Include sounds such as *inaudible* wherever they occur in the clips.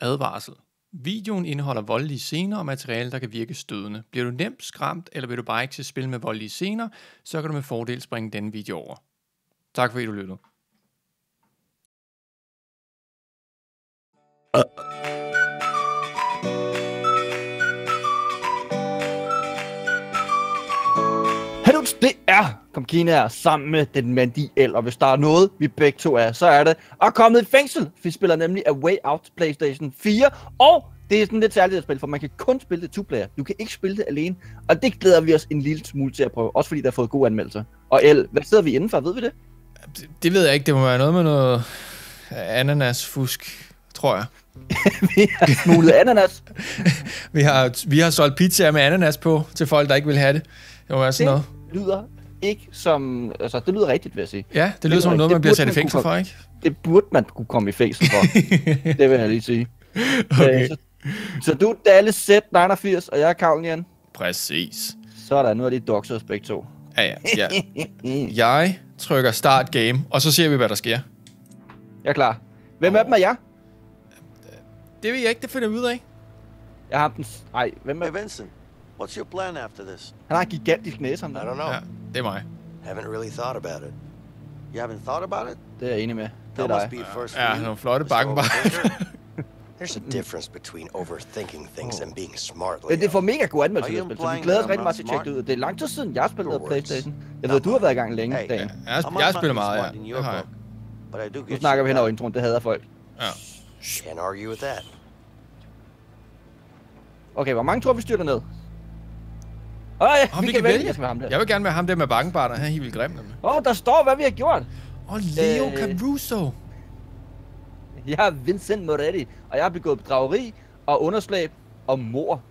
Advarsel. Videoen indeholder voldelige scener og materiale, der kan virke stødende. Bliver du nemt skræmt, eller vil du bare ikke se spil med voldelige scener, så kan du med fordel springe denne video over. Tak fordi du lyttede. Uh. Er Kom Kina sammen med den mandige el, og hvis der er noget, vi begge to er, så er det at komme i fængsel. Vi spiller nemlig A Way Out PlayStation 4, og det er sådan lidt særligt at spille, for man kan kun spille det two-player. Du kan ikke spille det alene, og det glæder vi os en lille smule til at prøve, også fordi der har fået gode anmeldelser. Og El, hvad sidder vi indenfor, ved vi det? Det, det ved jeg ikke. Det må være noget med noget ananasfusk, tror jeg. *laughs* vi har smuglet ananas. *laughs* vi, har, vi har solgt pizzaer med ananas på til folk, der ikke vil have det. Det må være sådan det noget. lyder ikke som... Altså, det lyder rigtigt, vil jeg sige. Ja, det lyder det som noget, man bliver sat i fængsel for, ikke? Det burde man kunne komme i fængsel for. *laughs* det vil jeg lige sige. Okay. Øh, så, så du er Dallas Z89, og jeg er Carl Jan. Præcis. Så er der nu af de doxers begge to. Ja, ja, ja. *laughs* Jeg trykker start game, og så ser vi, hvad der sker. Jeg er klar. Hvem af dem er jeg? Det ved jeg ikke, det finder vi ud af. Jeg har den... Nej, hvem er... Hey, Vincent, what's your plan after this? Han har en gigantisk næse, ham I der. don't know. Ja, det er mig. Haven't really thought about it. You haven't thought about it? Det er jeg enig med. Det er dig. be a first Ja, nogle flotte bakkenbarer. Overthinker. *laughs* There's a difference between overthinking things and being smart, Men det Leo. får mega gode anmeldelser, Are det you spil, så vi glæder os rigtig meget til at tjekke det ud. Det er lang tid siden, jeg har spillet. Playstation. Jeg ved, du har været i gang længe, Hey. Dan. Jeg, I might jeg not spiller meget, ja. Det har jeg. book, but I do Nu get snakker vi hen over introen, det hader folk. Ja. Can't argue with that. Okay, hvor mange tror vi styrter ned? Åh, ja, Om vi, kan vælge. Jeg skal være ham der. Jeg vil gerne være ham der med bakkenbarter. Han er helt vildt grim. Åh, oh, der står, hvad vi har gjort. Åh, oh, Leo Øh. Caruso. Jeg er Vincent Moretti, og jeg har begået bedrageri og underslæb og mor.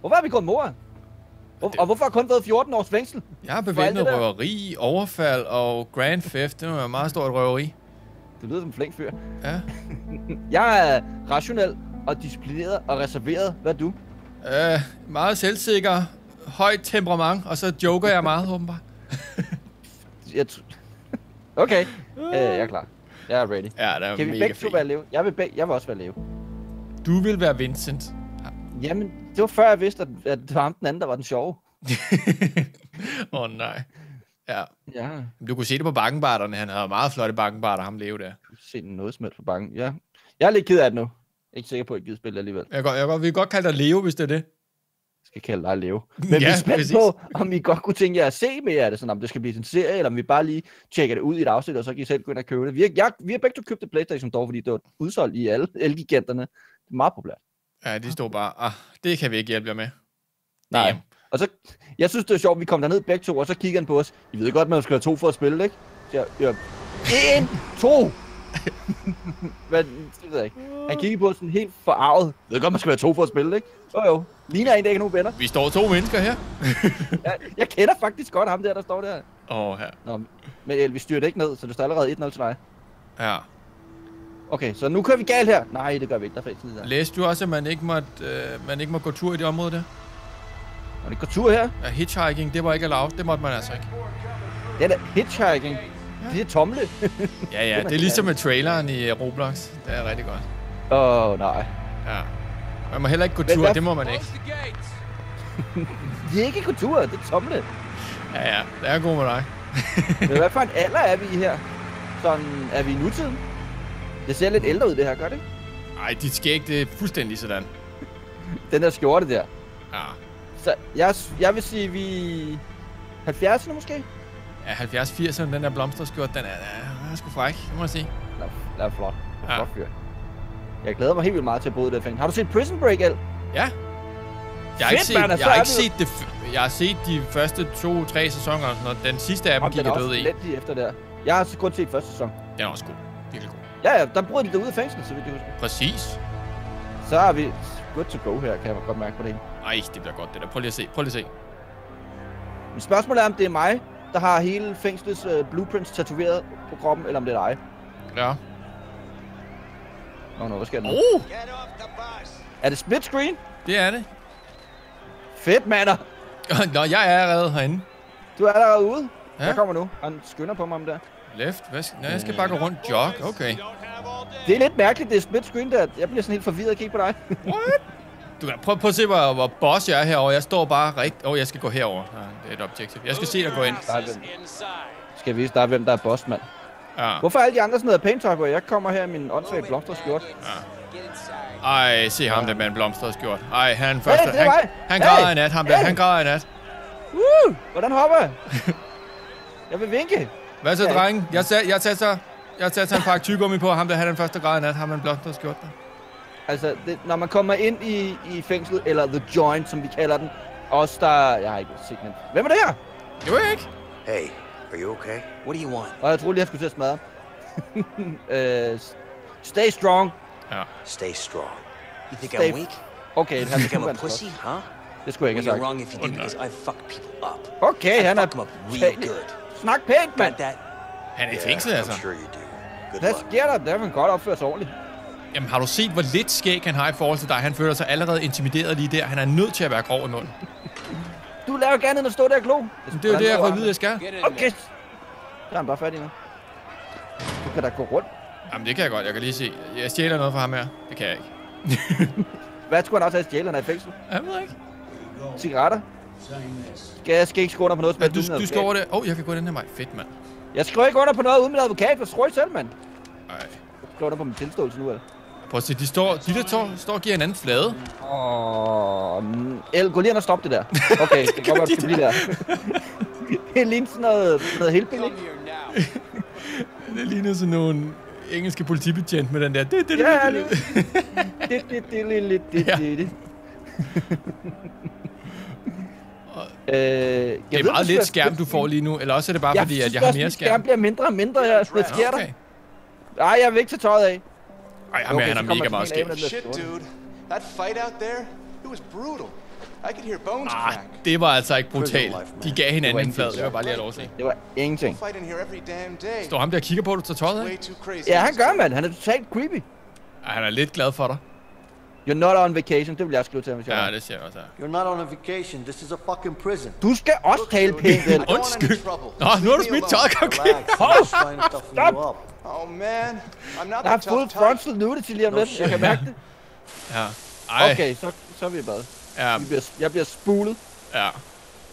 Hvorfor har vi begået mor? Hvor, Det- og hvorfor har jeg kun været 14 års fængsel? Jeg har bevæbnet røveri, overfald og grand theft. Det var et meget stort røveri. Det lyder som en flink fyr. Ja. *laughs* Jeg er rationel og disciplineret og reserveret. Hvad er du? Øh, meget selvsikker, højt temperament, og så joker jeg meget, åbenbart. *laughs* Jeg t- okay, øh, jeg er klar. Jeg er ready. Ja, det er Kan vi mega begge to være leve? Jeg vil, beg- jeg vil også være leve. Du vil være Vincent. Jamen, det var før jeg vidste, at, at det var ham den anden, der var den sjove. *laughs* Åh oh, nej. Ja. Ja, Du kunne se det på bakkenbarterne. Han havde meget flotte bakkenbarter, ham Leo der. har set noget smidt på banken. Ja. Jeg er lidt ked af det nu. Jeg er ikke sikker på, at jeg gider spille alligevel. Jeg, godt- jeg, godt- vi kan godt kalde dig Leo, hvis det er det. Skal kalde dig Leo. *laughs* Men Ja, vi er spændt præcis. på, om I godt kunne tænke jer at se mere af det, sådan om det skal blive en serie, eller om vi bare lige tjekker det ud i et afsnit, og så kan I selv gå ind og købe det. Vi har, jeg, vi har begge to købt det Playstation dog, fordi det var udsolgt i alle *laughs* elgiganterne. Det er meget populært. Ja, de stod bare, ah, det kan vi ikke hjælpe jer med. Nej. Damn. Og så, jeg synes, det er sjovt, vi kom derned begge to, og så kigger han på os. I ved godt, man skal have to for at spille, ikke? Så jeg, jeg en, to! *laughs* Men, det ved jeg ikke. Han kiggede på sådan helt forarvet. Jeg ved godt, man skal være to for at spille, ikke? Jo jo. Ligner en, der ikke nogen venner. Vi står to mennesker her. *laughs* Jeg, jeg kender faktisk godt ham der, der står der. Åh, oh, her. Nå, men El, vi styrer det ikke ned, så det står allerede 1-0 til dig. Ja. Okay, så nu kører vi galt her. Nej, det gør vi ikke. Der er fængsel der. Læste du også, at man ikke, måtte, øh, man ikke må gå tur i det område der? Og det går tur her. Ja, hitchhiking, det var ikke allowed. Det måtte man altså ikke. Det er da hitchhiking. Det er tomle. Ja, ja, det er ligesom med traileren i øh, Roblox. Det er rigtig godt. Åh, oh, nej. Ja. Man må heller ikke gå tur, det må man ikke. Det er ikke gå tur, det er tomle. Ja, ja, det er god med dig. *laughs* Men hvad for en alder er vi her? Sådan, er vi i nutiden? Det ser lidt ældre ud, det her, gør det? ikke? Ej, dit skæg, det er fuldstændig sådan. Den der skjorte der. Ja. Så jeg, jeg vil sige, vi... 70'erne måske? Ja, 70-80'erne, den der blomsterskjort, den er, er, er sgu fræk, det må jeg sige. Det er, er flot. Det er Ja. flot fyr. Jeg glæder mig helt vildt meget til at bryde det fængsel. Har du set Prison Break, El? Ja. Jeg har ikke set, jeg har ikke set det, jeg har set de første to-tre sæsoner og sådan noget. Den sidste af dem gik den jeg død i. elendig efter der. Jeg har kun set første sæson. Den er også god. Virkelig god. Ja, ja, der bryder de ud af fængslet, så vidt jeg husker. Præcis. Så er vi good to go her, kan jeg godt mærke på det hele. Ej, det bliver godt det der. Prøv lige at se. Prøv lige at se. Men spørgsmålet er, om det er mig, der har hele fængslets uh, blueprints tatoveret på kroppen, eller om det er dig. Ja. Nå, nå, hvad sker der nu? Oh! Er det split screen? det er det. Fedt, mander! *laughs* Nå, jeg er allerede herinde. Du er allerede ude. Ja. Jeg kommer nu. Han skynder på mig om der. Left. Hvad skal, Nå, jeg skal bare gå rundt. Jog. Okay. Det er lidt mærkeligt, det er split screen der. Jeg bliver sådan helt forvirret at kigge på dig. Du kan prøve, prøv at se, hvor, hvor boss jeg er herovre. Jeg står bare rigt... Åh, oh, jeg skal gå herover. Ja, det er et objective. Jeg skal se dig gå ind. Der er hvem. Skal jeg vise dig, hvem der er boss, mand. Ja. Hvorfor er alle de andre sådan noget paint på? Jeg kommer her i min åndssvage blomsterskjort. Ej, se ham der med en blomstret skjort. Ej, han første... er han, mig. han Hey, græder i nat, ham der. hey. Han græder i nat. Woo! Hvordan hopper jeg? *laughs* jeg vil vinke. Hvad så, Ja. drenge? Jeg, sat, jeg tager så... Jeg tager en pakke tyggegummi på ham, der han den første grad i nat. Ham med en blomstret skjort der. Altså, det, når man kommer ind i, i fængslet, eller The Joint, som vi kalder den, os der... Jeg har ikke set den. Hvem er det her? Jo, ikke? Hey, are you okay? What do you want? Og jeg troede lige, jeg skulle til at smadre. uh, *laughs* stay strong. Ja. Stay strong. You think Stay- I'm weak? Okay, think I'm er a pussy, huh? Det skulle jeg ikke have you're sagt. wrong if you do because I fuck people up. Okay, I han er... up real good. Snak pænt, mand. Han er i fængsel, altså. I'm sure you do. Good Hvad sker der? Der vil man godt opføre sig ordentligt. Jamen, har du set, hvor lidt skæg han har i forhold til dig? Han føler sig allerede intimideret lige der. Han er nødt til at være grov i munden. Du laver gerne end at stå der og glo. Men det er jo det, jeg får at vide, jeg skal. Okay. Så er han bare færdig nu. Du kan da gå rundt. Jamen, det kan jeg godt. Jeg kan lige se. Jeg stjæler noget fra ham her. Det kan jeg ikke. *laughs* Hvad skulle han også have stjælet, han er i fængsel? Jeg ved ikke. Cigaretter? Skal jeg skal ikke skrive under på noget, som Ja, du, du skal over det. Åh, oh, jeg kan gå den her vej. Fedt, mand. Jeg skriver ikke under på noget uden min advokat. Hvad tror I selv, mand? Ej. Jeg skriver under på min tilståelse nu, eller? Prøv at se, de, står, de der tår, står og giver anden flade. Åh, El, gå lige ind og stop det der. Okay, det, *laughs* det kan godt de blive der. det ligner sådan noget, noget helt billigt. *laughs* det ligner sådan nogle engelske politibetjent med den der... Det, det, det, ja, det, det, *laughs* det, det, det, det, det. Øh, jeg det er meget lidt skærm, du får lige nu, eller også er det bare jeg fordi, at jeg har mere skærm. skærm bliver mindre og mindre her. Hvad sker der? Nej, jeg vil ikke tage tøjet af. Ej, ham han så har kommer mega meget skæg. Shit, dude. That fight out there, it was brutal. I could hear bones Ah, crack. det var altså ikke brutalt. De gav hinanden en flad. Det var bare lige at overse. Det var ingenting. Står ham der og kigger på, at du tager tøjet Way af? Ja, han gør, mand. Han er totalt creepy. Ej, han er lidt glad for dig. You're not on vacation. Det vil jeg skrive til ham, hvis jeg Ja, det siger jeg også her. You're not on a vacation. This is a fucking prison. Du skal også tale pænt, any Undskyld. Nå, nu har du smidt tøjet. Okay. Toughen Stop. Oh man, I'm not Jeg fuld tough type. frontal nudity lige om lidt. Jeg kan mærke det. Ja. Ej, Okay, så, så er vi i bad. ja, Jeg bliver, jeg bliver spulet. ja.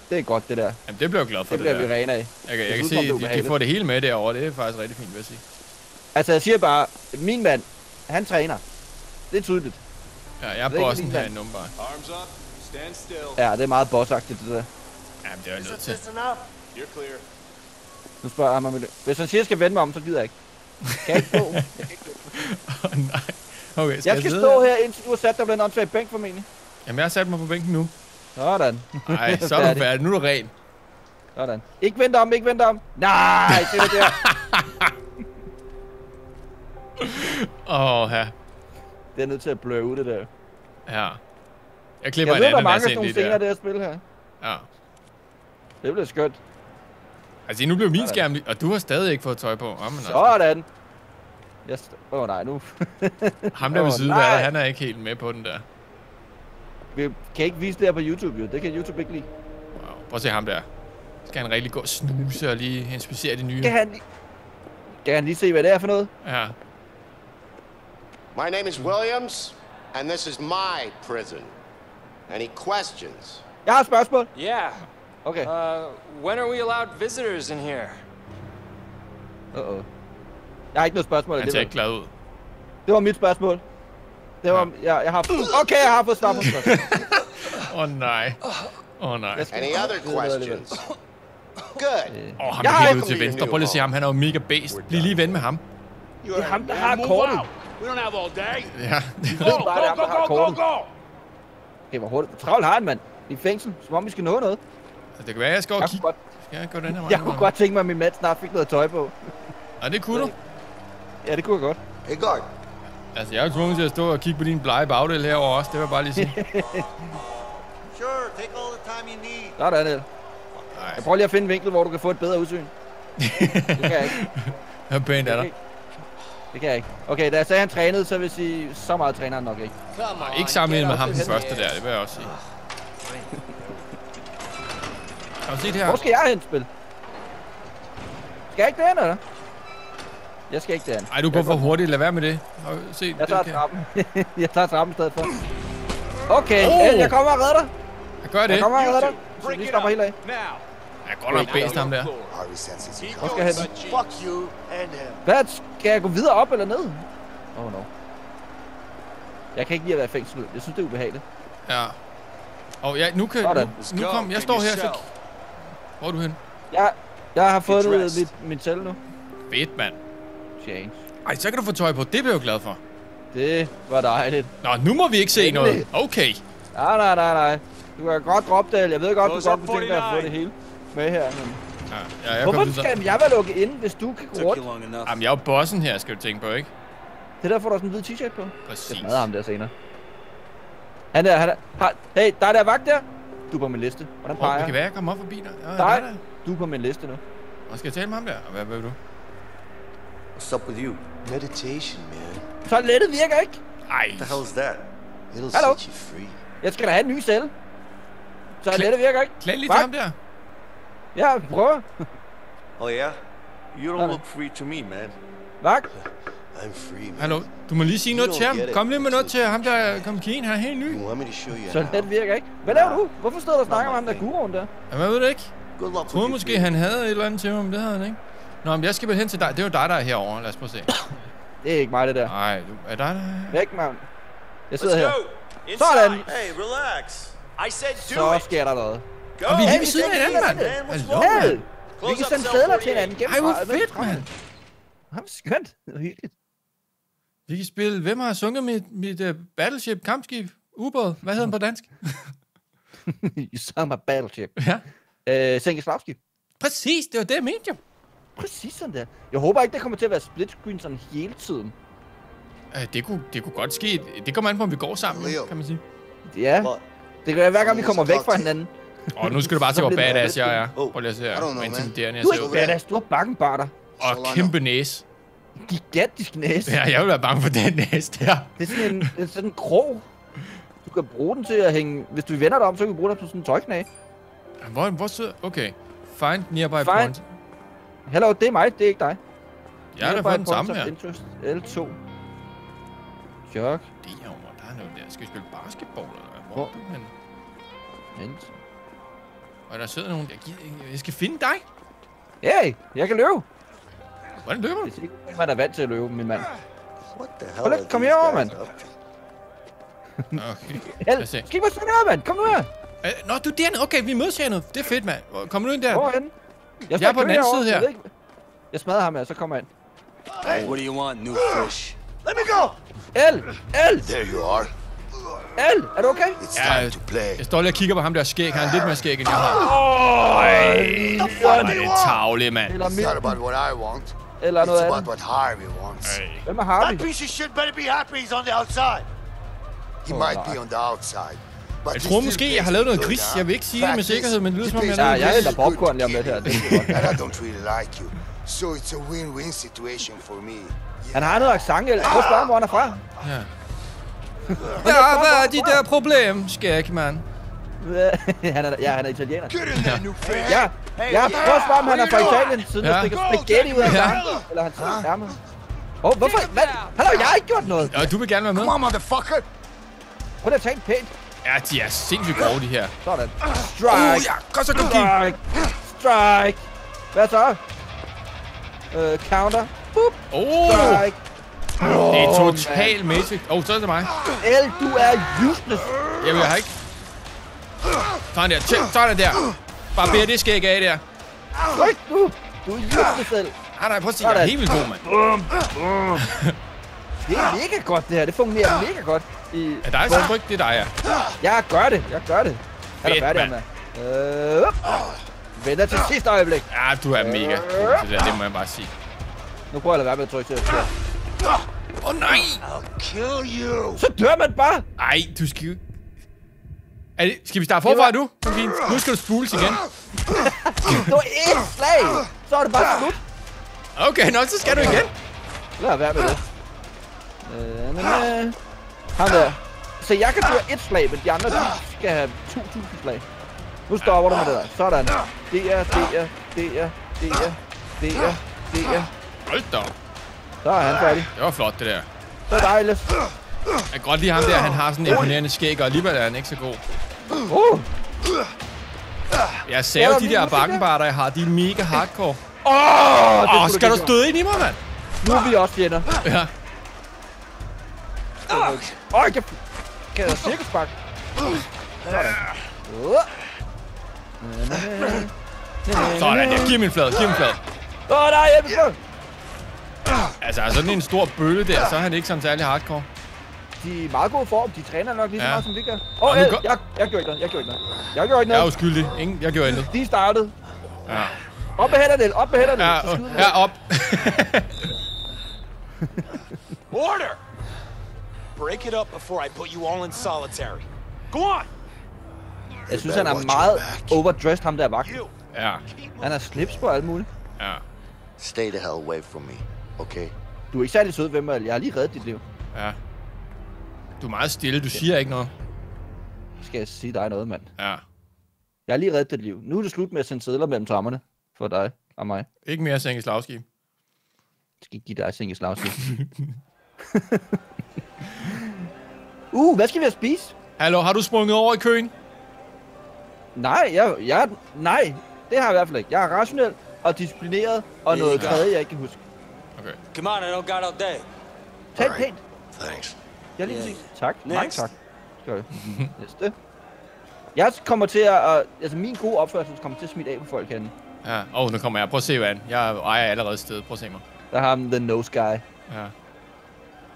Det er godt, det der. Jamen, det bliver jeg glad for, Det det, bliver vi der. rene af. Jeg kan, jeg Det kan er se, at de, de får det hele med derovre. Det er faktisk rigtig fint, vil jeg sige. Altså, jeg siger bare, min mand, han træner. Det er tydeligt. Ja, jeg er bossen her mand. nu bare. Arms up, stand still. Ja, det er meget bossagtigt, det der. Jamen, det er jeg nødt til. You're clear. Nu spørger jeg mig. Hvis han siger, at jeg skal vende mig om, så gider jeg ikke. Kan jeg ikke stå? Åh, *laughs* nej. Okay, skal Jeg skal sidde stå her, indtil du har sat dig på den åndssvage bænk formentlig. Jamen, jeg har sat mig på bænken nu. Sådan. Nej, *laughs* så er du Færdig. Nu er du ren. Sådan. Ikke vente om, ikke vente om. Nej, det er der. *laughs* Åh, oh, ja. Det er nødt til at blø ud, det der. Ja. Jeg klipper Jeg en ved, der anden masse sådan ind nogle lige scener, der. det her spil her. Ja. Det bliver skønt. Altså, nu blev min Sådan. skærm. Og du har stadig ikke fået tøj på. Oh, men altså, Sådan. Jeg st- Åh oh, nej, nu. *laughs* ham der ved Åh, siden af han er ikke helt med på den der. Vi kan ikke vise det her på YouTube, jo. Det kan YouTube ikke lide. Wow. Prøv at se ham der. Skal han rigtig gå og snuse og lige inspicere de nye? Kan han lige... Kan han lige se, hvad det er for noget? Ja. My name is Williams, and this is my prison. Any questions? Jeg har et. Yeah. Okay. Uh, when are we allowed visitors in here? Uh-oh. Jeg har ikke noget spørgsmål. Han Det ser var, ikke glad ud. det var mit spørgsmål. Det var... Jeg, jeg har... Okay, jeg har fået svar på. Åh oh, nej. Åh oh, nej. Any other Det ved jeg alligevel. questions? Good. Åh, oh, ham Jeg er har helt ikke- ude til venstre. Prøv lige at se ham. Han er jo mega based. Bliv lige ven med ham. Det er ham, der har kortet. We don't have all day. Ja. *laughs* Det er bare det, ham, der har kortet. Okay, hvor hurtigt. Hvor travlt har han, mand? I fængsel, som om vi skal nå noget. Det kan være, jeg skal over Jeg kigge. godt, Skal jeg gå den her vej? jeg kunne godt tænke mig, at min mand snart fik noget tøj på. Ja, det kunne du. *laughs* Ja, det kunne jeg godt. Hey, guard. Altså, jeg er jo tvunget til at stå og kigge på din blege bagdel herovre også. Det vil jeg bare lige sige. *laughs* Sure, take all the time you need. Sådan, El. Nej, Jeg prøver lige at finde en vinkel, hvor du kan få et bedre udsyn. Det kan jeg ikke. det er pænt af dig. Det kan jeg ikke. Okay, da jeg sagde, at han trænede, så vil jeg sige, så meget træner han nok ikke. Come on. Ikke sammenlignet med ham den første der, det vil jeg også sige. *laughs* Har du set her? Hvor skal jeg hen, spil? Skal jeg ikke derhen, eller? Jeg skal ikke derhen. Ej, du går for hurtigt. Lad være med det. Og se, Jeg det tager kan- trappen. *laughs* jeg tager trappen i stedet for. Okay, Oh! jeg kommer og redder dig. Jeg gør det. Jeg kommer og redder dig. Så vi stopper helt af. Jeg går nok bedst ham der. Hvor skal hen? Fuck you and him. Hvad? Skal jeg gå videre op eller ned? Oh no. Jeg kan ikke lide at være fængsel. Jeg synes, det er ubehageligt. Ja. Og ja, nu kan... Sådan. Nu, nu kom, jeg står her, så... Hvor er du hen? Jeg, jeg har fået dressed. mit, min celle nu. Fedt, mand. Change. Ej, så kan du få tøj på. Det bliver jeg jo glad for. Det var dejligt. Nå, nu må vi ikke se Endelig. noget. Okay. Nej, nej, nej, nej. Du kan godt droppe det. Jeg ved godt, du godt kunne tænke dig at få 49. det hele med her. Men... Ja, ja jeg Hvorfor skal jeg være lukket inde, hvis du kan gå rundt? Jamen, jeg er jo bossen her, skal du tænke på, ikke? Det er derfor, du sådan en hvid t-shirt på. Jeg Præcis. smadrer ham der senere. Han der, han er... Har, hey, der er der vagt der. Du er på min liste. Hvordan Hvor, peger det kan jeg? være, jeg kommer op forbi dig. Ja, Nej. der er der. Du er på min liste nu. Og skal jeg tale med ham der? Og hvad vil du? What's up with you? Meditation, man. Toilettet virker ikke. Ej. What the hell is that? It'll Hello? set you free. Jeg skal da have en ny celle. Toilettet virker ikke. Klæd lige til ham der. Ja, prøv. *laughs* Oh yeah? You don't look free to me, man. Vagt. I'm free, man. Hallo? Du må lige sige noget til ham. Kom lige med noget til ham der kom Keen. Han er helt ny. Toilettet how? virker ikke. Hvad laver du? Hvorfor stod du og snakker med ham der guruen der? Jamen, jeg ved det ikke. Good luck Jeg troede måske, han havde et eller andet til mig, men det havde han ikke. Nå, men jeg skal vel hen til dig. Det er jo dig, der er herovre. Lad os prøve at se. *coughs* Det er ikke mig, det der. Nej, du, er dig der? Væk, mand. Jeg sidder her. Sådan. Hey, relax. I said do Så sker der noget. Og vi er lige ved siden af vi hinanden, er mand. Hallo, mand. Vi kan sende sædler til 48. hinanden gennem Ej, hvor fedt, mand. Jamen, skønt. Det hyggeligt. Vi kan spille, hvem har sunget mit, mit uh, battleship, kampskib, ubåd? Hvad hedder den på dansk? *laughs* you my battleship. Ja, Øh, Sænke slagskib. præcis. Det var det, jeg mente jo. Præcis sådan der. Jeg håber ikke, det kommer til at være split screen sådan hele tiden. Uh, det, kunne, det kunne godt ske. Det kommer an på, om vi går sammen, Leo. kan man sige. Ja, det kan være, hver gang vi kommer væk fra hinanden. Og nu skal du bare se, hvor badass jeg er. Oh, Prøv lige at se her. Hvor intimiderende jeg Du er ser ikke ud. badass, du har bakkenbarter. Og kæmpe næse. Gigantisk næse. Ja, jeg vil være bange for den næse der. Det er sådan en, er sådan en krog. Du kan bruge den til at hænge... Hvis du vender dig om, så kan du bruge den på sådan en tøjknæ. Hvor, hvor sidder... Okay. Find nearby Find- point. Hello, det er mig, det er ikke dig. Jeg har da fået den samme her. Interest, L2. Chok. Det er jo, der er noget der. Skal vi spille basketball, eller hvad? Hvor Hvor? er du henne? Vent. Og der sidder nogen... Jeg, ikke- jeg skal finde dig. Hey, jeg kan løbe. Hvordan løber du? Det er ikke, man er vant til at løbe, min mand. What the hell kom herover, mand. Okay. Held, Lad os se. skal I bare sådan her, mand? Kom nu her. Øh, Nå, du er dernede. Okay, vi mødes hernede. Det er fedt, mand. Kommer du ind der? Hvorhen? Jeg er på den anden side her. Jeg, jeg smadrer ham her, så kommer han. What do you want, new fish? Let me go! El! El! there you are. El! Er du okay? It's Ja, time to play. Jeg står lige og kigger på ham der skæg. Han er lidt mere skæg, end jeg har. Ej, Hvor er det tavle, mand. Eller, It's not about what I want. eller It's noget about andet. what Harvey wants. Hvem er Harvey? That piece of shit better be happy he's on the outside. He might be on the outside. But Jeg tror måske, jeg har lavet noget gris. Jeg vil ikke sige det med sikkerhed, men det lyder som om, jeg har lavet jeg hælder popcorn lige om lidt her. er and I don't really like you. So it's a win-win situation for me. Han har noget accent, El. Prøv at spørge, hvor han er fra. Ja. Ja, hvad er de der problem, skæg, mand? *laughs* han er, ja, han er italiener. Get in there, new fish. Ja, ja, prøv at om han er fra Italien, siden Ja. der stikker spaghetti ud af Ja. Eller hans ærme. Åh, oh, hvorfor? Hvad? Hallo, jeg har ikke gjort noget. Ja, du vil gerne være med? Come on, motherfucker. Prøv at tale pænt. Ja, de er sindssygt grove, de her. Sådan. Oh, Strike. ja. Kom så, kom. Strike. Strike. Hvad så? Øh, counter. Boop. Oh, Strike. Det er totalt Matrix. Åh, oh, så er det mig. El, du er useless. Jeg vil have ikke. Sådan der. Tjek, sådan der. Bare bære det skæg af der. Tryk nu. Du er useless, El. Ah, nej, prøv at sige, jeg er helt vildt god, mand. Det er mega godt, det her. Det fungerer mega godt. I... Er dig så tryk? Det er dig, ja. Jeg gør det. Jeg gør det. Er Fedt, du færdig, mand. Øh, Venter til sidste øjeblik. Ja, du er mega god til det der, det må jeg bare sige. Nu prøver jeg at lade være med at trykke til. Åh, oh, nej! Kill you. Så dør man bare. Ej, du skal jo... Er det, skal vi starte forfra, du? Okay. Nu skal du spules igen. Det var ét slag. Så er det bare slut. Okay, nå, så skal du igen. Lad være med det. Øh, men, øh, ham der. Så jeg kan døre et slag, men de andre de skal have 2.000 slag. Nu stopper du med det der. Sådan. Det er, det er, det er, det er, det er, det er. Hold da op. Så er han færdig. Det var flot, det der. Så er dejligt. Jeg kan godt lide ham der, han har sådan en imponerende skæg, og alligevel er han ikke så god. Uh. Jeg sagde jo, de der bakkenbarter, jeg har, de er mega hardcore. Åh, oh, oh, skal du støde ind i mig, mand? Nu er vi også fjender. Ja. Åh, oh, jeg kan... Kan jeg cirkelspark? Sådan. Sådan, jeg giver min flad, giv min flad. Åh, oh, nej, jeg vil Altså, sådan en stor bølle der, så er han ikke sådan særlig hardcore. De er meget god form. De træner nok lige så Ja. meget, som vi gør. Åh, oh, går- jeg, jeg gjorde ikke noget. Jeg gjorde ikke noget. Jeg gjorde ikke Jeg er noget. uskyldig. Ingen, jeg gjorde intet. De startede. Ja, Op med hænderne, op med hænderne. ja, ja op. Order! Break it up before I put you all in solitary. Go on! Jeg synes, han er meget overdressed, ham der vagt. Ja, Han har slips på alt muligt. ja, Stay the hell away from me, okay? Du er ikke særlig sød ved mig. Jeg har lige reddet dit liv. ja. Du er meget stille, du siger ikke noget. Skal jeg sige dig noget, mand? Ja. Jeg har lige reddet dit liv. Nu er det slut med at sende sædler mellem trammerne. For dig og mig. Ikke mere sænke slagskib. Jeg skal give dig i slagskib. *laughs* uh, hvad skal vi have spise? Hallo, har du sprunget over i køen? Nej, jeg, jeg, nej, det har jeg i hvert fald ikke. Jeg er rationel og disciplineret og noget Ja. tredje, jeg ikke kan huske. Okay. Come on, I don't got all day. Tag Alright. pænt. Thanks. Ja, lige præcis. Tak. Mange Next. tak. Skal jeg. *laughs* Næste. Jeg kommer til at, altså min gode opførsel kommer til at smitte af på folk herinde. Ja. Åh, oh, nu kommer jeg. Prøv at se, hvad Jeg ejer allerede sted. Prøv at se mig. Der har den the nose guy. Ja.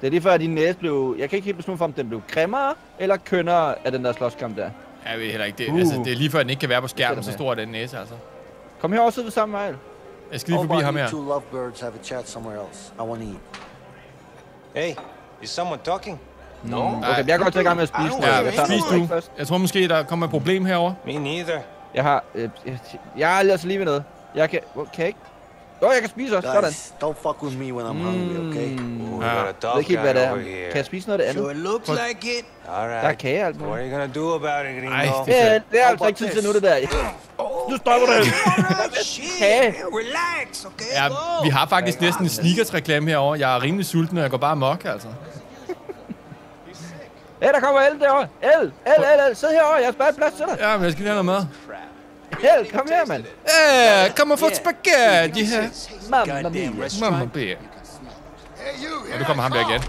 Det er lige før, at din næse blev... Jeg kan ikke helt beslutte for, om den blev grimmere eller kønnere af den der slåskamp der. Jeg ved heller ikke. Det, Uh. altså, det er lige før, den ikke kan være på skærmen, Det så stor er den næse, altså. Kom her og sidde ved sammen med mig. Jeg skal lige forbi ham her. two lovebirds have a chat somewhere else? I want to eat. Hey, is someone talking? No? Okay, jeg går til i gang med at spise. Nu. Ja, spis du. Jeg tror måske, der kommer et problem herover. Me neither. Jeg har... Øh, jeg, jeg er altså lige ved noget. Jeg kan... Kan jeg ikke... Åh, jeg kan spise også. Sådan. Guys, don't fuck with me when I'm hungry, okay? Mm. We Ah. got a Jeg ved ikke helt, hvad det er. Kan jeg spise noget af det andet? Sure looks like it. All Der er right. kage alt What are you gonna do about it, Gringo? Ej, det- Ja, det er altså ikke tid til nu, det der. Nu stopper det. Shit. Relax, okay? Ja, vi har faktisk næsten en sneakers-reklame herover. Jeg er rimelig sulten, og jeg går bare mok, altså. Ja, der kommer El derovre. El, El, El, El. Sid herovre. Jeg har sparet plads til dig. Ja, men jeg skal lige have noget mad. El, kom her, mand. Øh, kom og få et spaghetti her. Mamma mia. Mamma bear. Og nu kommer ham der igen.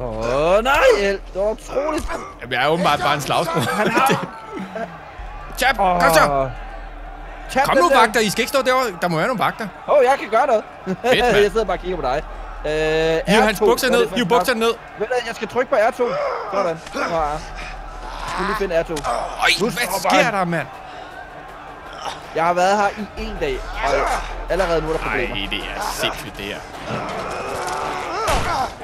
Åh, nej, El. Det var utroligt. Jamen, jeg er åbenbart bare en slagsbror. *laughs* Chap, kom så. Kom nu, der. vagter. I skal ikke stå derovre. Der må være nogle vagter. Åh, jeg kan gøre noget. mand. *laughs* jeg sidder bare og kigger på dig. Øh, Hiv hans R2, bukser er ned. Hiv bukserne ned. Vent, jeg skal trykke på R2. Sådan. Nå. Jeg skulle lige finde R2. Øj, Nu hvad sker der, mand? Jeg har været her i en dag, og allerede nu er der problemer. det er sindssygt, det her.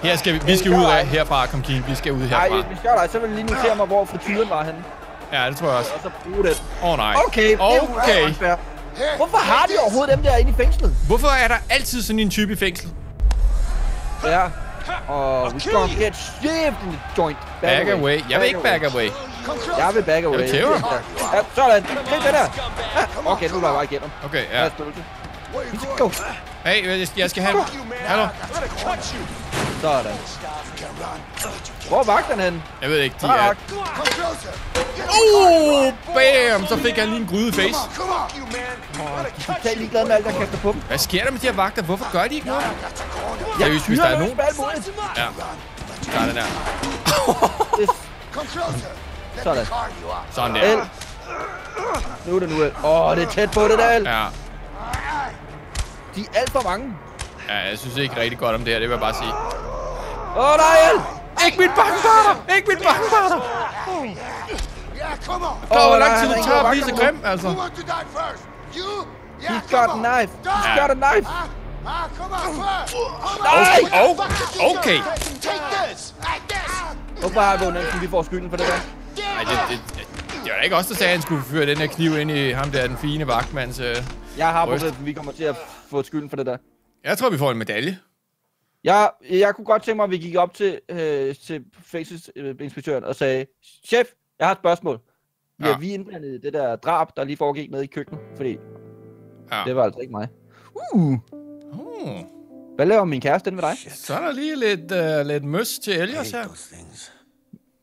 Her skal vi, vi skal ud af herfra, kom Kine. Vi skal ud Nej, herfra. hvis jeg dig, så vil jeg lige notere mig, hvor frityren var henne. Ja, det tror jeg også. Og så bruge den. Åh oh, nej. Okay, det er Okay. unfair. Hvorfor har de overhovedet dem der inde i fængslet? Hvorfor er der altid sådan en type i fængsel? Ja. Og we gonna get shaved in the joint. Back away. Jeg vil ikke back away. Jeg vil back away. Jeg vil tæve. Ja, sådan. Grib den der. Ja, okay, nu er jeg bare igennem. Okay, Ja. Hey, jeg- jeg skal have... Hallo? Sådan. Hvor er vagterne henne? Jeg ved ikke, de Tak. er... Uh, bam! Så fik han lige en gryde i face. Totalt ligeglad med alt, der kaster på dem. Hvad sker der med de her vagter? Hvorfor gør de ikke noget? Jeg Seriøst, hvis der er nogen... Ja. Der er den der. Sådan. Sådan El. der. Nu er det nu. Åh, oh, det er tæt på det der, El. Ja. De er alt for mange. Ja, jeg synes ikke rigtig godt om det her, det vil jeg bare sige. Åh, oh, nej, El. Ikke mit bakkenbarter! Ikke mit come on. Klar, hvor lang tid det er tager ikke at blive så grim, altså. He's got a knife. He's got a knife. Nej. Oh, this okay. doing? Take this. Like this. Hvorfor har vi Nelson, vi får skylden for det der? Nej, det, det, det, var da ikke os, der sagde, at han skulle føre den her kniv ind i ham der, den fine vagtmands... Øh. Jeg har problemet, vi kommer til at få skylden for det der. Jeg tror, vi får en medalje. Jeg, jeg kunne godt tænke mig, at vi gik op til, øh, til fængselsinspektøren og sagde, Chef, jeg har et spørgsmål. Ja. Ja. vi indblandet i det der drab, der lige foregik nede i køkkenet? Fordi Ja. det var altså ikke mig. Uh, Uh. Hvad laver min kæreste den med dig? Så er der lige lidt, uh, lidt møs til Elias her.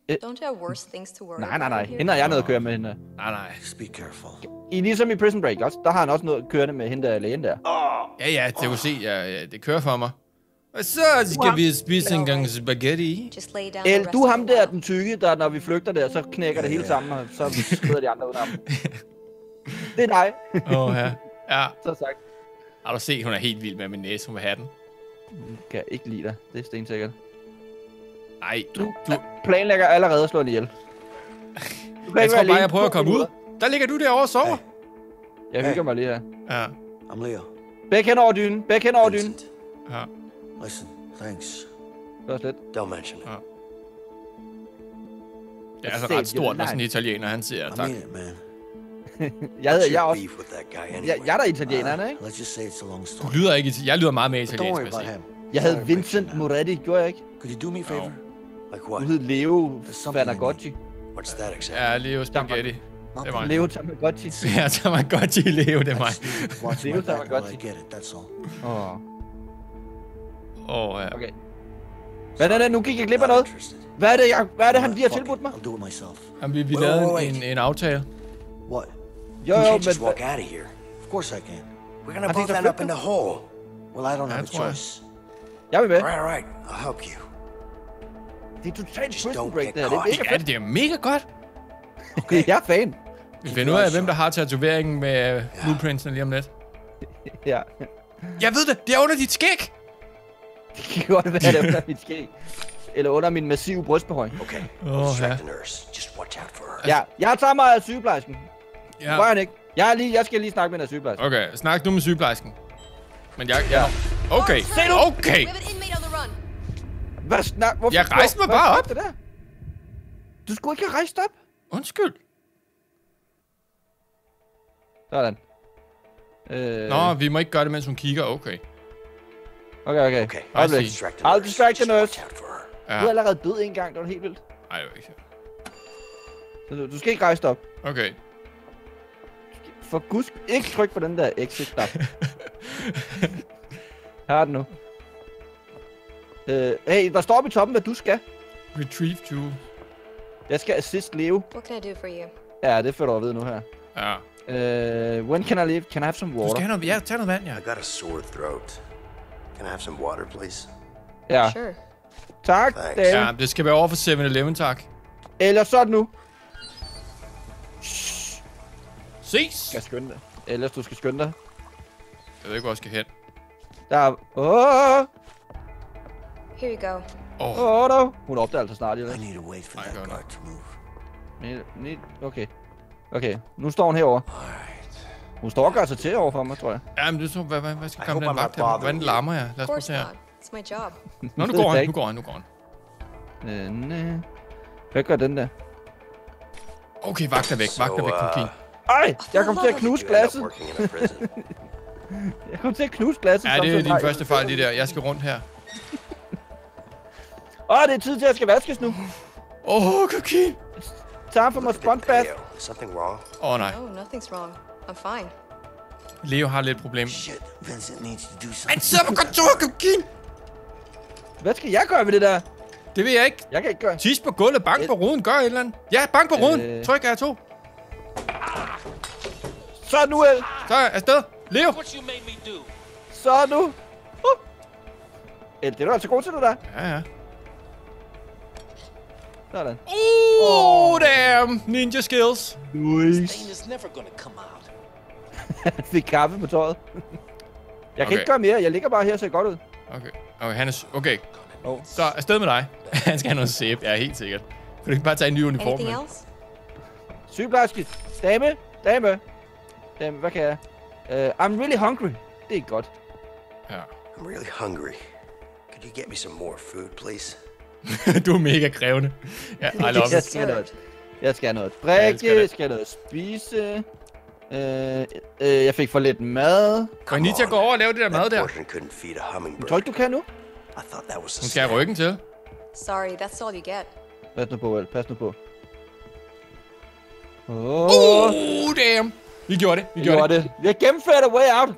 Things. Don't you have worse things to worry Nej, nej, nej. Hende har jeg noget at køre med hende. Nej, nej. Be careful. I ligesom i Prison Break også. Der har han også noget kørende med hende der lægen der. Ja, ja, det kan se. Ja, ja, det kører for mig. Og så skal vi spise en gang spaghetti. El, du ham der, den tykke, der når vi flygter der, så knækker det hele sammen, og så skrider de andre ud af ham. *laughs* Det er dig, Åh, oh, ja. *laughs* Ja, så sagt. har du set, hun er helt vild med min næse, hun vil have den. Kan jeg ikke lide dig, det er stensikkert. Nej, du, Du du, planlægger allerede at slå hende ihjel. Du kan jeg tror bare, jeg prøver at komme ud. Der ligger du derovre og sover. Jeg hygger mig lige her. Ja, I'm Leo. Begge hen over dynen, begge hen over dynen. Vincent. ja. Listen, thanks. Det var slet. Don't mention it. Det er altså ret stort, når sådan en italiener, han siger I tak. mean it, man. *laughs* Jeg, hedder, jeg, er også, beef with that guy anyway? jeg, jeg er der italieneren, ikke? Let's just say it's a long Du story. lyder ikke, jeg lyder meget mere italiensk, jeg sige. Jeg Sorry, Vincent. Moretti, gjorde jeg ikke? Could you do me a favor? Like what? hed Leo something I Fanagocci. What's that exactly? Ja, Leo Spaghetti. Det mig. Leo Tamagotchi. Ja, til Leo, det er mig. Leo Tamagotchi. *laughs* I get it, that's all. Åh, Åh, oh, ja. okay. Hvad er det? Nu gik jeg glip af noget. Hvad er det, jeg, hvad er det han lige har tilbudt mig? I'll do it myself. Jamen, vi, vi lavede en, en aftale. What? Jo, You jo, can't just men... walk out of here. Of course I can. We're gonna both end up in the hole. Well, I don't have a choice. Jeg vil med. All right, all right. I'll help you. Det er totalt prison don't break, det her. Det er mega Ja, det er mega godt. Jeg er fan. Vi finder ud af, hvem der har tatoveringen med blueprintsene lige om lidt. Ja. Jeg ved det, det er under dit skæg. Det kan godt være, det er under mit skæg. Eller under min massive brystbehøj. Okay. Oh, her. Ja, jeg tager mig af sygeplejersken. Ja. Rør ikke. Jeg, er lige, jeg skal lige snakke med den her sygeplejerske. Okay, snak nu med sygeplejersken. Men jeg... jeg okay, okay. Hvad snak? Hvorfor? Jeg rejste mig bare op. der Der? Du skulle ikke have rejst op. Undskyld. Sådan. Øh, Nå, vi må ikke gøre det, mens hun kigger. Okay. Okay, okay. Okay. Øjeblik. I Distract the I'll distract her. Du er Ja. allerede død en gang. Det var helt vildt. Ej, det var ikke Så du, du skal ikke rejse op. Okay. For guds ikke tryk på den der exit-knap. Her *laughs* er den nu. Øh, hey, der står oppe i toppen, hvad du skal. Retrieve to... Jeg skal assist Leo. What can I do for you? Ja, det får du at vide nu her. Ja. Øh, when can I leave? Can I have some Du skal water? have noget... Ja, tag noget vand, ja. I got a sore throat. Can I have some water, please? Ja. Sure. Tak, Thanks. Ja, det skal være over for 7-Eleven, tak. Eller så nu. Ses! skal skynde dig. Ellers du skal skynde dig. Jeg ved ikke, hvor jeg skal hen. Der er... Åh, Here you go. Åh, åh, oh, Hun opdager altså snart, I eller? need to wait for I that guard to move. Nej, Okay. Okay, nu står hun herovre. Hun står og gør sig til overfor mig, tror jeg. ja, men det er så... Hvad, hvad, hvad skal I komme den vagt her? Hvordan larmer jeg? Lad Of os prøve her. It's my job. Nå, nu går han. Nu går han, nu går han. Øh, nej. Hvad gør den der? Okay, vagt er væk. Vagt er væk, Kim Ej, jeg kom til at knuse glasset. *laughs* Jeg kom til at knuse glasset. Ja, det er din første fejl, det der. Jeg skal rundt her. Åh, det er tid til, at jeg skal vaskes nu. Åh, oh, Kim. Time for my sponge bath. Something wrong? Åh, oh, nej. No, nothing's wrong. I'm fine. Leo har lidt problem. Shit, Vincent needs to do Han something. sidder på kontor, Kim. Hvad skal jeg gøre ved det der? Det ved jeg ikke. Jeg kan ikke gøre. Tis på gulvet, bank på ruden, gør et eller andet. Ja, bank på ruden. Øh. Tryk R2. Så nu, El. Så er afsted. Leo. Så nu. Uh. El, det er du altså god til det der. Ja, ja. Sådan. Oh, damn. Ninja skills. Nice. Stain is never gonna come out. Han *laughs* fik kaffe på tøjet. Jeg kan Okay. ikke gøre mere. Jeg ligger bare her og ser godt ud. Okay. Okay, han er... Okay. Oh. Så afsted med dig. *laughs* Han skal have noget sæbe, ja, helt sikkert. Kan du ikke bare tage en ny uniform Anything else? Sygeplejerske. Dame. Dame. Dame, hvad kan jeg? Uh, I'm really hungry. Det er ikke godt. Ja. I'm really hungry. Could you get me some more food, please? *laughs* du er mega krævende. Ja, I love jeg skal noget. Jeg skal noget Ja, jeg drikke. Jeg skal noget spise. Øh, øh, jeg fik for lidt mad. Kan at gå over og lave det der mad der? hummingbird. Tror du ikke, du kan nu? Hun skal have ryggen til. Sorry, that's all you get. Pas nu på, El. Pas nu på. Åh, oh, Oh, damn. Vi gjorde det. Vi vi gjorde gjorde det. det. Vi har gennemført a way out.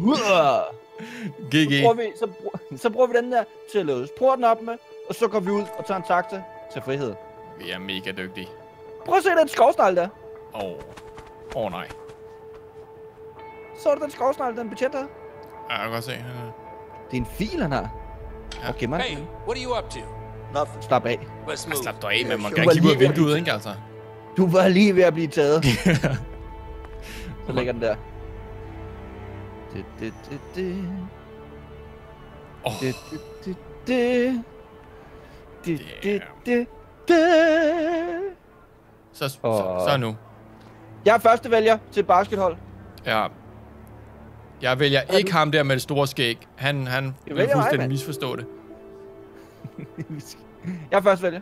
*laughs* *laughs* GG. Bruger vi, så, bruger, så bruger vi den der til at låse porten op med, og så går vi ud og tager en taxa til frihed. Vi er mega dygtige. Prøv at se den skovsnegl der. Åh. Oh. Åh oh, nej. Så du den skovsnegl, den betjent her? Ja, jeg kan godt se. han er- Det er en fil, han har. Og gemmer Hey, den. what are you up to? Nothing. Slap af. Ja. Slap dig af, men man kan var kigge ud af vinduet, ikke altså? Du var lige ved at blive taget. *laughs* så ligger den der. Det, det, det, det. Åh, Det, det, det, det. Det, det, det, det. så, så, så nu. Jeg er første vælger til baskethold. Ja. Jeg vælger ikke ham der med det store skæg. Han, han Jeg vil fuldstændig misforstå det. Jeg er første vælger.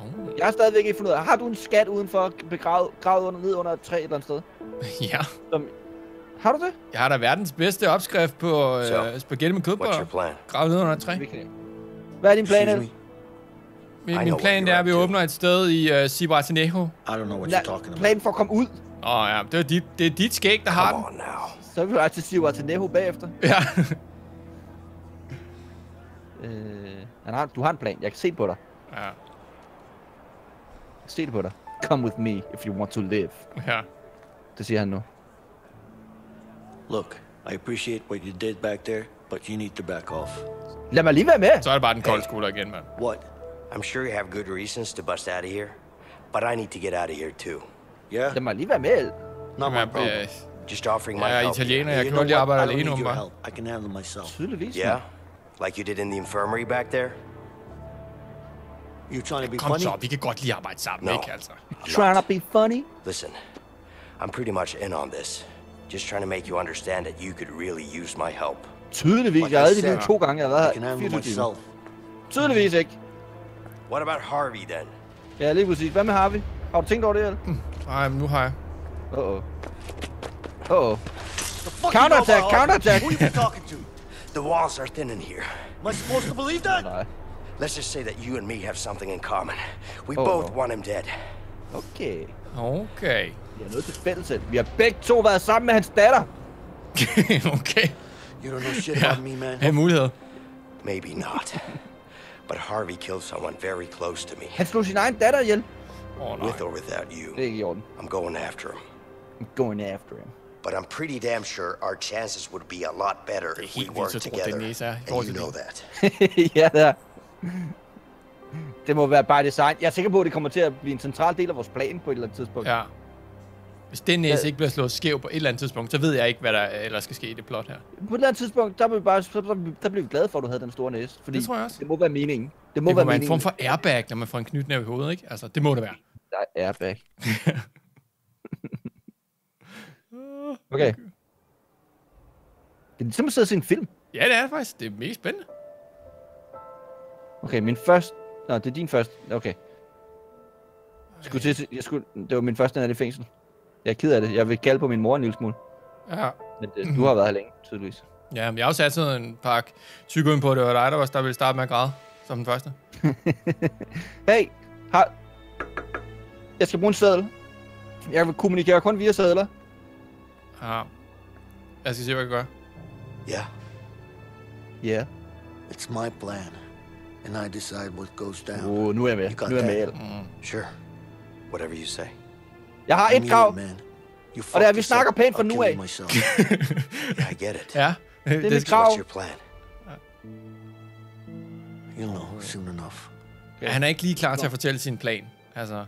Oh. Jeg har stadigvæk ikke fundet ud af, har du en skat udenfor begravet, gravet under, ned under et træ et eller andet sted? *laughs* Ja. Som, har du det? Jeg har da verdens bedste opskrift på øh, spaghetti med What's your kødboller. plan? Gravet ned under et træ. Hvad er din plan, Excuse El? me? Min, min plan det er, at vi åbner et sted i uh, Cibratanejo. Åh I don't know what you're talking about. plan for at komme ud. oh, ja, det er, dit, det er dit skæg, der har den. on now. Så vil du altså Neho bagefter. *laughs* Ja. Øh, han har, du har en plan. Jeg kan se det på dig. ja. Jeg kan se det på dig. Come with me if you want to live. Ja. Det siger han nu. Look, I appreciate what you did back there, but you need to back off. Lad mig lige være med. Så er det bare den kolde skole igen, mand. What? I'm sure you have good reasons to bust out of here, but I need to get out of here too. Yeah? Lad mig lige være med. Not my problem. øh, Just offering my jeg er help. italiener, jeg you kan know godt lide at arbejde I don't alene, need your help. I can handle myself. Tydeligvis. Yeah? Like you did in the infirmary back there? You trying to be Kom funny? så, vi kan godt lige arbejde sammen, No. ikke altså? Trying to be funny. Listen, I'm pretty much in on this. Just trying to make you understand that you could really use my help. Tydeligvis. Like Jeg har I aldrig lige said, to gange. Jeg har I været can her handle 24 timer. myself. Tydeligvis ikke. What about Harvey then? Ja, lige præcis. Hvad med Harvey? Har du tænkt over det, eller? Nej, men nu har jeg. Uh oh. Uh oh. The fuck Counterattack, you know about counterattack. Who are you talking to? *laughs* The walls are thin in here. Am I supposed to believe that? Nej. Let's just say that you and me have something in common. We Oh, both no. want him dead. Okay. Okay. Vi har noget til fælles. Vi har begge to været sammen med hans datter. *laughs* okay. You don't know shit Ja, about me, man. en mulighed. Maybe not. but Harvey killed someone very close to me. Han slog sin egen datter ihjel. Oh, nej. With or without you, Det er ikke i orden. I'm going after him. I'm going after him. But I'm pretty damn sure our chances would be a lot better if we worked together. Denise er And you know det. that. *laughs* ja, der. Det må være by design. Jeg er sikker på, at det kommer til at blive en central del af vores plan på et eller andet tidspunkt. Ja. Hvis den næse Ja. ikke bliver slået skæv på et eller andet tidspunkt, så ved jeg ikke, hvad der ellers skal ske i det plot her. På et eller andet tidspunkt, der blev, vi bare, der blev vi glade for, at du havde den store næse. Fordi Det tror jeg også. Det må være meningen. Det må Det må være være en form for airbag, når man får en knytnæve i hovedet, ikke? Altså, det må det være. Der er airbag. *laughs* okay. Det er som at sidde og se en film. Ja, det er faktisk. Det er mega spændende. Okay, min første... Nå, det er din første. Okay. Jeg skulle til, jeg skulle, det var min første nat i fængsel. Jeg er ked af det. Jeg vil kalde på min mor en lille smule. Ja. Men det, du har været her længe, tydeligvis. Ja, men jeg har også sat sådan en pakke tyk uden på, det var dig, der, var, der ville starte med at græde som den første. *laughs* Hey, har... Jeg skal bruge en seddel. Jeg vil kommunikere kun via sedler. Ja. Jeg skal se, hvad jeg kan gøre. Yeah, Ja. Yeah. it's my plan. And I decide what goes down. Oh, nu er jeg med. You got Nu er jeg med. El. Sure. Whatever you say. Jeg har et krav. man. Og det er, vi snakker pænt fra nu af. Yeah, I get it. *laughs* Ja. Det, er det, mit krav. What's your plan? You'll know soon enough. ja, han er ikke lige klar til at fortælle sin plan. Altså,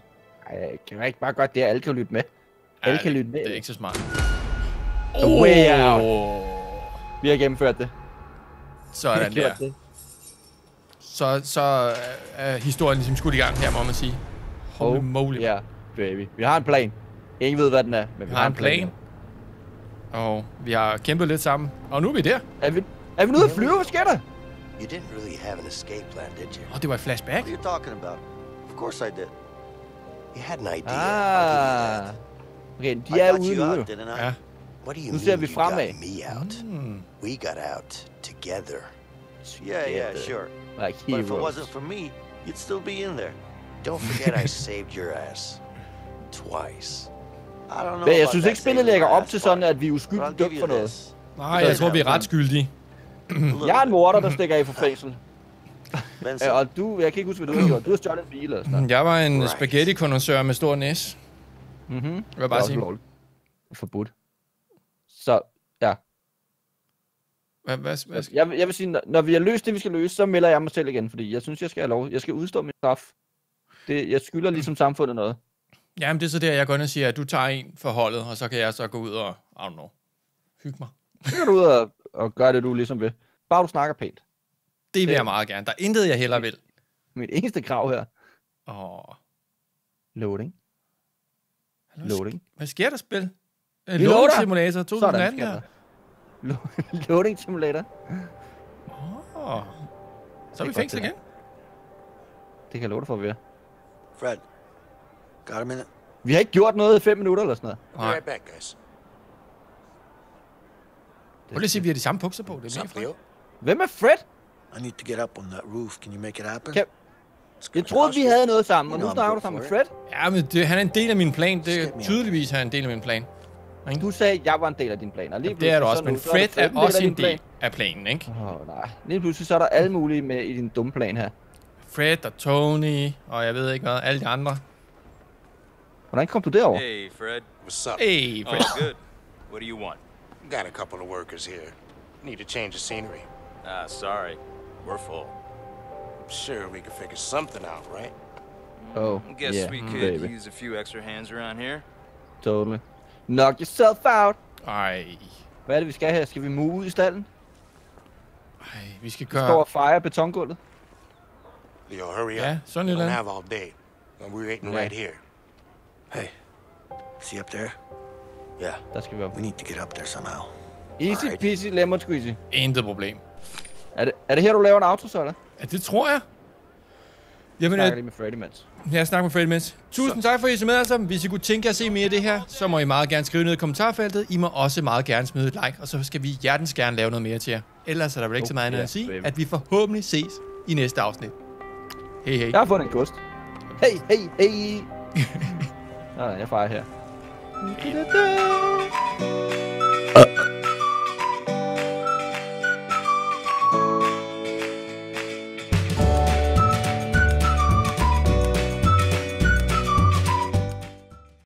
Ej, kan jeg ikke bare godt det, at alle kan lytte med? Alle ja, kan lytte med. det er ikke så smart. The way out. Vi har gennemført det. Sådan der. det. Så, så er- historien ligesom skudt i gang her, må man sige. Holy Oh, moly. Ja, baby. Vi har en plan. Ingen ved, hvad den er, men vi Vi har en plan. Og vi har kæmpet lidt sammen. Og nu er vi der. Er vi, er vi ude at flyve? Hvad sker der? You didn't really have an escape plan, did you? Og det var et flashback. What are you talking about? Of course I did. You had an idea. Ah. Okay, de er ude nu. Ja. What do you Nu mean ser vi you fremad. got me out? Hmm. We got out together. Yeah, yeah, sure. Like But if it wasn't for me, you'd still be in there. Don't forget I *laughs* saved your ass. Twice. I don't know Men jeg synes ikke, spillet lægger op til sådan, at vi er uskyldigt dømt for noget. Nej, jeg tror, vi er ret skyldige. Jeg er en morder, der stikker af for fængsel. *laughs* Vincent, Øh, og du, jeg kan ikke huske, hvad du har gjort. Du har stjålet en bil eller sådan. Jeg var en Right. spaghetti kondensør med stor næs. Mhm. Jeg vil er bare sige. ulovligt. Forbudt. Så, ja. Hvad, hvad, hvad, Jeg, vil- jeg vil sige, når, når vi har løst det, vi skal løse, så melder jeg mig selv igen, fordi jeg synes, jeg skal have lov. Jeg skal udstå min straf. Det, jeg skylder ligesom samfundet noget. Jamen, det er så der, jeg går ind og siger, at du tager en for holdet, og så kan jeg så gå ud og, I don't know, hygge mig. Så kan du ud og, og gøre det, du ligesom vil. Bare du snakker pænt. Det vil Det- jeg meget gerne. Der er intet, jeg heller vil. Mit eneste krav her. Åh, Loading. hallo, Loading. Hvad sker der, spil? Vi Loading loader. Simulator Sådan 2018 skal her. *laughs* Loading simulator. Åh. Så er vi i fængsel igen. Det kan jeg love dig for, at vi er. Fred, got a minute? Vi har ikke gjort noget i fem minutter eller sådan noget. Right back, guys. Prøv lige at se, vi har de samme bukser på. Det er mega fedt. Hvem er Fred? I need to get up on that roof. Can you make it happen? Kan- Jeg troede, vi havde noget sammen, og nu snakker du sammen med Fred. Ja, men det, han er en del af min plan. Det er tydeligvis, han er en del af min plan. Ikke? Du sagde, at jeg var en del af din plan. Og lige Det er du også, så men nu, så Fred er også en del af planen, ikke? Åh, oh, nej. Lige pludselig så er der alle mulige med i din dumme plan her. Fred og Tony, og jeg ved ikke hvad, alle de andre. Hvordan kom du derover? Hey, Fred. What's up? Hey, Oh, Fred. good. What do you want? Got a couple of workers here. Need a change of scenery. Ah, sorry. We're full. I'm sure we could figure something out, right? Oh, Guess yeah, we could baby. use a few extra hands around here. Totally. Knock yourself out. Ej, Hvad er det, vi skal her? Skal vi move ud i stallen? ej, vi skal Står gøre... og fejre betongulvet? Leo, hurry Ja, up. sådan We et don't have all day. And we're waiting Yeah. right here. Hey, see up there? Yeah. Der skal vi op. We need to get up there somehow. Easy Alright. peasy lemon squeezy. Intet problem. Er det, er det her, du laver en auto, så eller? Ja, det tror jeg. Jamen, Jeg snakker lige med Freddy mens. jeg snakker med Fred Mens. Tusind tak for, at I så med altså. Hvis I kunne tænke jer at se mere af det her, så må I meget gerne skrive ned i kommentarfeltet. I må også meget gerne smide et like, og så skal vi hjertens gerne lave noget mere til jer. Ellers er der vel ikke så meget andet at sige, baby. at vi forhåbentlig ses i næste afsnit. Hej hej. Jeg har fundet en kost. Hey, hey, *laughs* 嗯，你发一下。